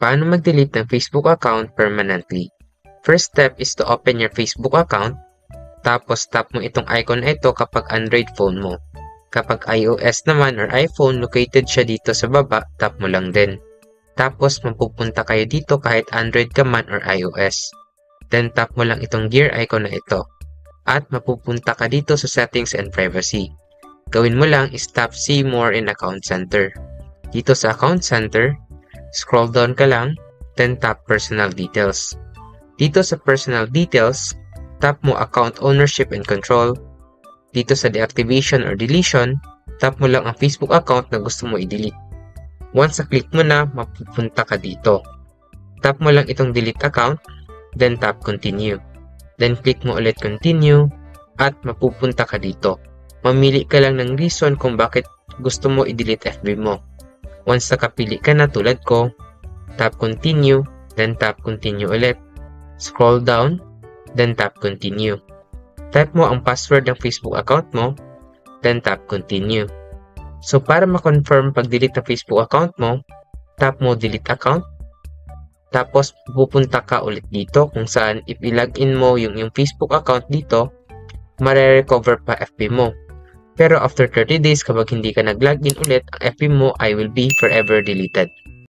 Paano mag-delete ng Facebook account permanently? First step is to open your Facebook account, tapos tap mo itong icon na ito kapag Android phone mo. Kapag iOS naman or iPhone, located siya dito sa baba, tap mo lang din. Tapos mapupunta kayo dito kahit Android ka man or iOS. Then tap mo lang itong gear icon na ito. At mapupunta ka dito sa settings and privacy. Gawin mo lang is tap see more in account center. Dito sa account center, Scroll down ka lang, then tap Personal Details. Dito sa Personal Details, tap mo Account Ownership and Control. Dito sa Deactivation or Deletion, tap mo lang ang Facebook account na gusto mo i-delete. Once na click mo na, mapupunta ka dito. Tap mo lang itong Delete Account, then tap Continue. Then click mo ulit Continue, at mapupunta ka dito. Mamili ka lang ng reason kung bakit gusto mo i-delete FB mo. Once nakapili ka na tulad ko, tap continue, then tap continue ulit. Scroll down, then tap continue. Type mo ang password ng Facebook account mo, then tap continue. So para ma-confirm pag-delete ng Facebook account mo, tap mo delete account. Tapos pupunta ka ulit dito kung saan if i-login mo yung, yung Facebook account dito, mare-recover pa FB mo. Pero after 30 days kapag hindi ka nag-login ulit, ang FB mo ay will be forever deleted.